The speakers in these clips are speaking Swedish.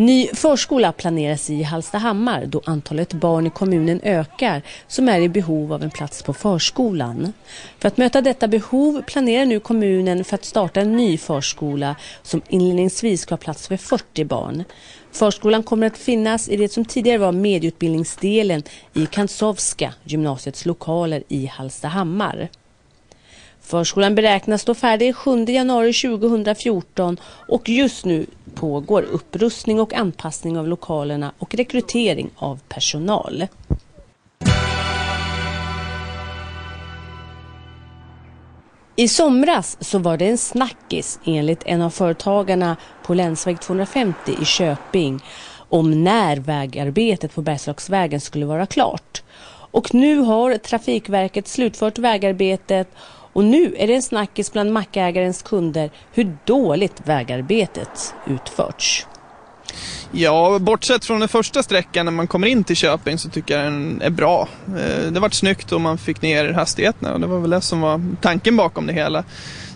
Ny förskola planeras i Hallstahammar då antalet barn i kommunen ökar som är i behov av en plats på förskolan. För att möta detta behov planerar nu kommunen för att starta en ny förskola som inledningsvis ska ha plats för 40 barn. Förskolan kommer att finnas i det som tidigare var medieutbildningsdelen i Kansovska gymnasiets lokaler i Hallstahammar. Förskolan beräknas stå färdig 7 januari 2014 och just nu pågår upprustning och anpassning av lokalerna och rekrytering av personal. I somras så var det en snackis enligt en av företagarna på länsväg 250 i Köping om när vägarbetet på Bergslagsvägen skulle vara klart. Och nu har Trafikverket slutfört vägarbetet och nu är det en snackis bland mackägarens kunder hur dåligt vägarbetet utförts. Ja, bortsett från den första sträckan när man kommer in till Köping så tycker jag den är bra. Eh, det vart snyggt och man fick ner hastigheterna och det var väl det som var tanken bakom det hela.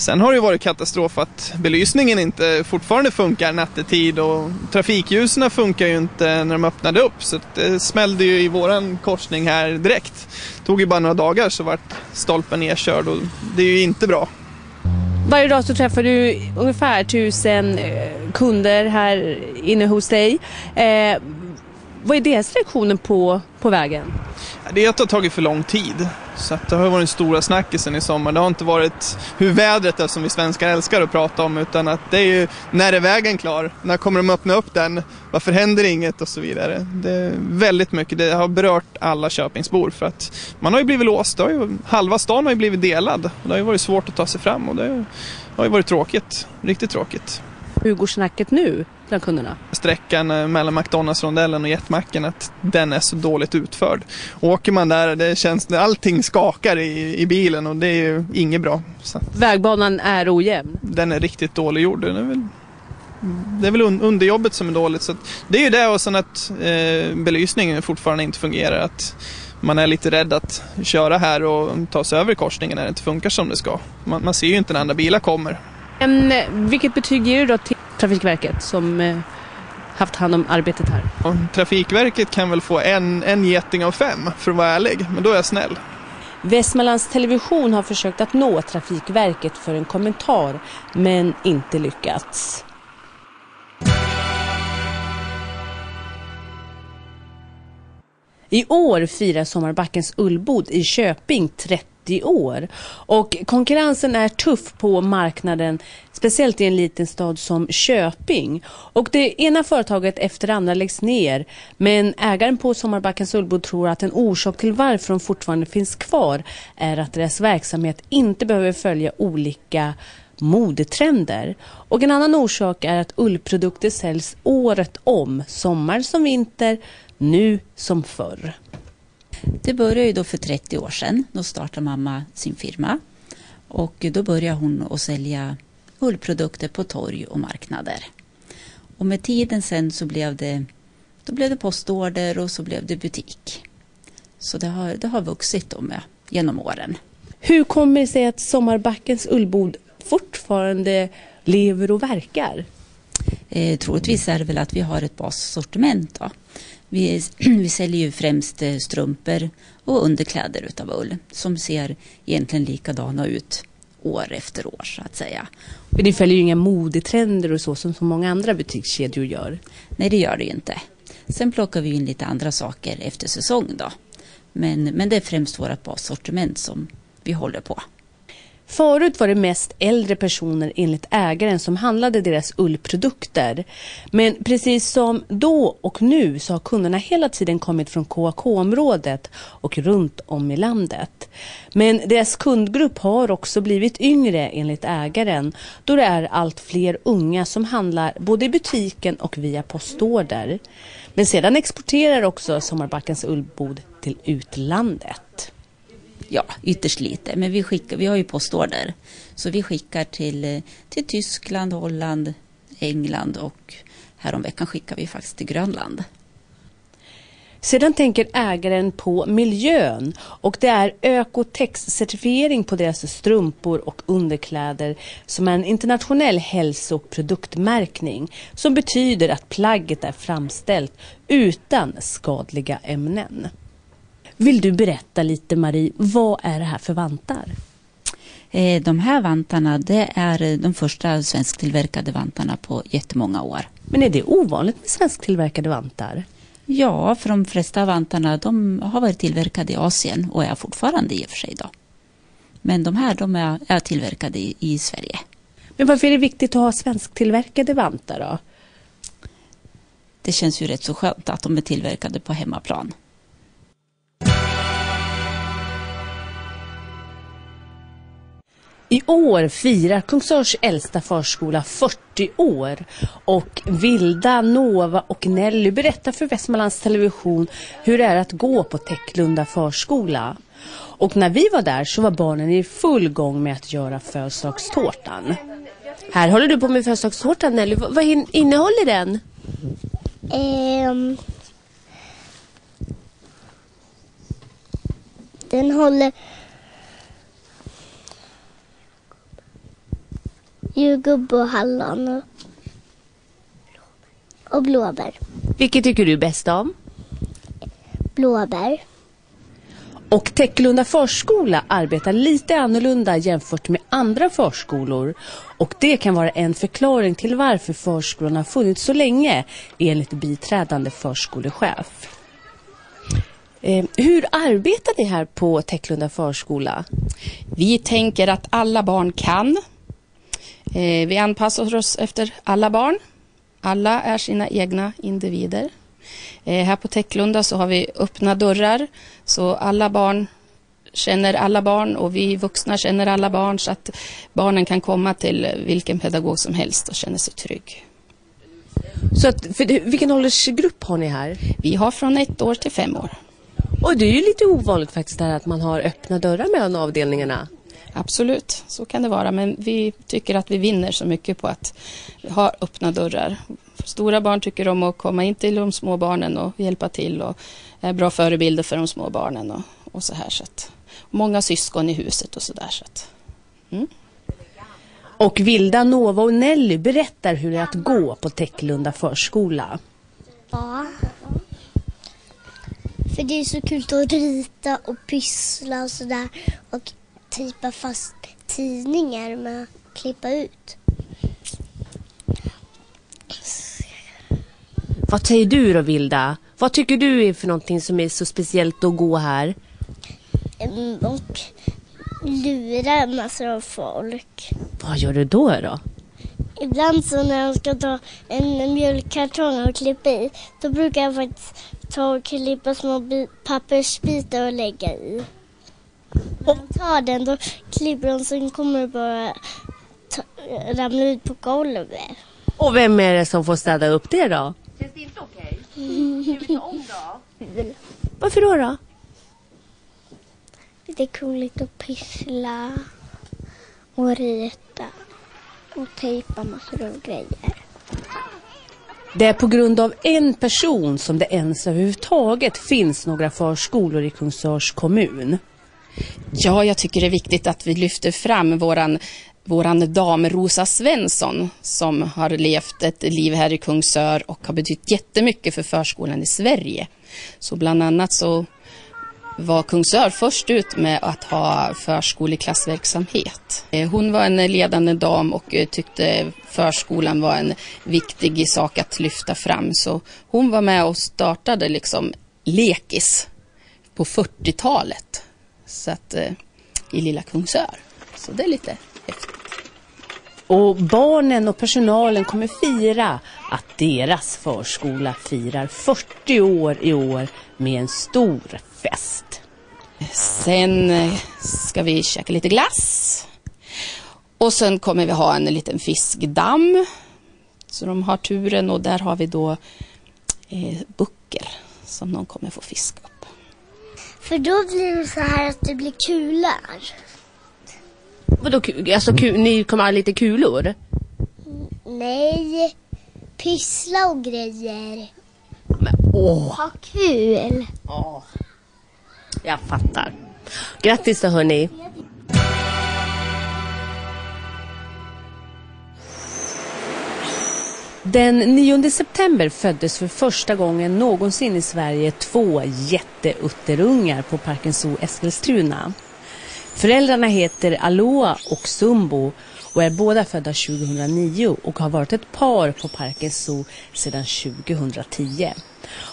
Sen har det ju varit katastrof att belysningen inte fortfarande funkar nattetid och trafikljusen funkar ju inte när de öppnade upp så det smällde ju i våran korsning här direkt. Det tog ju bara några dagar så vart stolpen nedkörd och det är ju inte bra. Varje dag så träffar du ungefär tusen eh, kunder här inne hos dig. Eh, vad är deras reaktioner på, på vägen? Det är att det har tagit för lång tid. Så det har varit den stora snackisen i sommar. Det har inte varit hur vädret är som vi svenskar älskar att prata om utan att det är ju när är vägen klar? När kommer de öppna upp den? Varför händer inget? Och så vidare. Det är väldigt mycket. Det har berört alla Köpingsbor för att man har ju blivit låst. Har ju, halva stan har ju blivit delad. Det har ju varit svårt att ta sig fram och det har ju varit tråkigt. Riktigt tråkigt. Hur går snacket nu bland kunderna? Sträckan eh, mellan McDonalds-rondellen och jetmacken, att den är så dåligt utförd. Åker man där, det känns, allting skakar i, i bilen och det är ju inget bra. Så. Vägbanan är ojämn? Den är riktigt dålig gjord. Den är väl, det är väl underjobbet som är dåligt. Så det är ju det och sen att eh, belysningen fortfarande inte fungerar. Att man är lite rädd att köra här och ta sig över korsningen när det inte funkar som det ska. Man, man ser ju inte när andra bilar kommer. En, vilket betyg ger du då till Trafikverket som eh, haft hand om arbetet här? Ja, Trafikverket kan väl få en, en geting av fem för att vara ärlig, men då är jag snäll. Västmanlands Television har försökt att nå Trafikverket för en kommentar men inte lyckats. I år firar Sommarbackens Ullbod i Köping 30 30 år. Och konkurrensen är tuff på marknaden, speciellt i en liten stad som Köping. Och det ena företaget efter det andra läggs ner. Men ägaren på Sommarbackens Ullbod tror att en orsak till varför de fortfarande finns kvar är att deras verksamhet inte behöver följa olika modetrender. Och en annan orsak är att ullprodukter säljs året om, sommar som vinter, nu som förr. Det började ju då för 30 år sedan. Då startade mamma sin firma. Och då började hon att sälja ullprodukter på torg och marknader. Och med tiden sen så blev det, då blev det postorder och så blev det butik. Så det har, det har vuxit då med, genom åren. Hur kommer det sig att Sommarbackens ullbod fortfarande lever och verkar? Eh, troligtvis är det väl att vi har ett bassortiment. Då. Vi, vi säljer ju främst eh, strumpor och underkläder utav ull som ser egentligen likadana ut år efter år så att säga. Men det följer ju inga modetrender och så som så många andra butikskedjor gör. Nej, det gör det ju inte. Sen plockar vi in lite andra saker efter säsong då. Men, men det är främst vårt bassortiment som vi håller på. Förut var det mest äldre personer enligt ägaren som handlade deras ullprodukter. Men precis som då och nu så har kunderna hela tiden kommit från KAK-området och runt om i landet. Men deras kundgrupp har också blivit yngre enligt ägaren då det är allt fler unga som handlar både i butiken och via postorder. Men sedan exporterar också Sommarbackens ullbod till utlandet ja, ytterst lite. Men vi, skickar, vi har ju postorder. Så vi skickar till, till Tyskland, Holland, England och häromveckan skickar vi faktiskt till Grönland. Sedan tänker ägaren på miljön och det är Ökotex-certifiering på deras strumpor och underkläder som är en internationell hälso och produktmärkning som betyder att plagget är framställt utan skadliga ämnen. Vill du berätta lite Marie, vad är det här för vantar? Eh, de här vantarna det är de första svensktillverkade vantarna på jättemånga år. Men är det ovanligt med svensktillverkade vantar? Ja, för de flesta vantarna de har varit tillverkade i Asien och är fortfarande i och för sig. Då. Men de här de är, är tillverkade i, i Sverige. Men varför är det viktigt att ha svensktillverkade vantar då? Det känns ju rätt så skönt att de är tillverkade på hemmaplan. I år firar Kungsörs äldsta förskola 40 år och Vilda, Nova och Nelly berättar för Västmanlands Television hur det är att gå på Täcklunda förskola. Och när vi var där så var barnen i full gång med att göra födelsedagstårtan. Här håller du på med födelsedagstårtan Nelly. Vad innehåller den? Um, den håller jordgubb och hallon och, och blåbär. Vilket tycker du bäst om? Blåbär. Och Täcklunda förskola arbetar lite annorlunda jämfört med andra förskolor. Och det kan vara en förklaring till varför förskolan har funnits så länge enligt biträdande förskolechef. Eh, hur arbetar ni här på Täcklunda förskola? Vi tänker att alla barn kan Eh, vi anpassar oss efter alla barn. Alla är sina egna individer. Eh, här på Täcklunda så har vi öppna dörrar så alla barn känner alla barn och vi vuxna känner alla barn så att barnen kan komma till vilken pedagog som helst och känna sig trygg. Så att, för vilken åldersgrupp har ni här? Vi har från ett år till fem år. Och det är ju lite ovanligt faktiskt att man har öppna dörrar mellan avdelningarna. Absolut, så kan det vara. Men vi tycker att vi vinner så mycket på att ha öppna dörrar. Stora barn tycker om att komma in till de små barnen och hjälpa till och är bra förebilder för de små barnen och, och så här. Så att, många syskon i huset och så där. Så att, mm. Och Vilda, Nova och Nelly berättar hur det är att gå på Täcklunda förskola. Ja. För det är så kul att rita och pyssla och sådär. Och tejpa fast tidningar med klippa ut. Vad säger du då Vilda? Vad tycker du är för någonting som är så speciellt att gå här? Mm, och lura massor av folk. Vad gör du då då? Ibland så när jag ska ta en mjölkkartong och klippa i, då brukar jag faktiskt ta och klippa små pappersbitar och lägga i. Om man tar den då klipper de så kommer det bara ta, ramla ut på golvet. Och vem är det som får städa upp det då? Känns det inte okej? Okay? Hur om då? Varför då då? Det är kungligt att pyssla och rita och tejpa massor av grejer. Det är på grund av en person som det ens överhuvudtaget finns några förskolor i Kungsörs kommun. Ja, jag tycker det är viktigt att vi lyfter fram våran våran dam Rosa Svensson som har levt ett liv här i Kungsör och har betytt jättemycket för förskolan i Sverige. Så bland annat så var Kungsör först ut med att ha förskoleklassverksamhet. Eh, hon var en ledande dam och eh, tyckte förskolan var en viktig sak att lyfta fram. Så hon var med och startade liksom lekis på 40-talet så att, eh, i lilla Kungsör. Så det är lite häftigt. Och barnen och personalen kommer fira att deras förskola firar 40 år i år med en stor fest. Sen eh, ska vi käka lite glass. Och sen kommer vi ha en liten fiskdamm. Så de har turen och där har vi då eh, bucker som de kommer få fiska. För då blir det så här att det blir kulor. Vadå alltså ni kommer ha lite kulor? Nej, pyssla och grejer. Men Åh, Vad kul! ja. Jag fattar. Grattis då hörni. Den 9 september föddes för första gången någonsin i Sverige två jätteutterungar på Parken Zoo Eskilstuna. Föräldrarna heter Aloa och Sumbo och är båda födda 2009 och har varit ett par på Parken Zoo sedan 2010.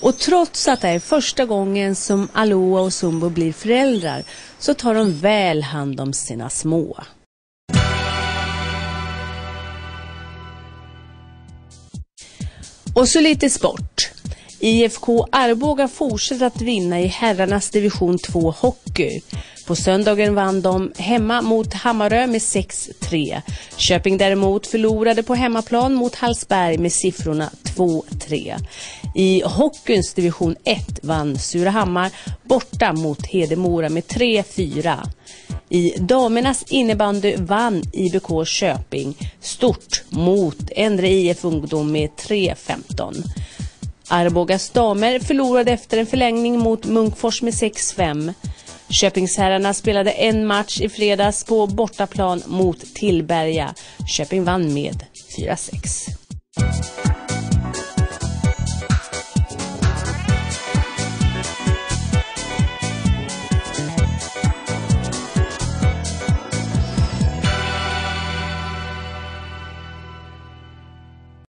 Och trots att det är första gången som Aloa och Sumbo blir föräldrar så tar de väl hand om sina små. Och så lite sport. IFK Arboga fortsätter att vinna i herrarnas division 2 hockey. På söndagen vann de hemma mot Hammarö med 6-3. Köping däremot förlorade på hemmaplan mot Hallsberg med siffrorna 2-3. I hockeyns division 1 vann Surahammar borta mot Hedemora med 3-4. I damernas innebandy vann IBK Köping stort mot Endre IF Ungdom med 3-15. Arbogas damer förlorade efter en förlängning mot Munkfors med 6-5. Köpingsherrarna spelade en match i fredags på bortaplan mot Tillberga. Köping vann med 4-6.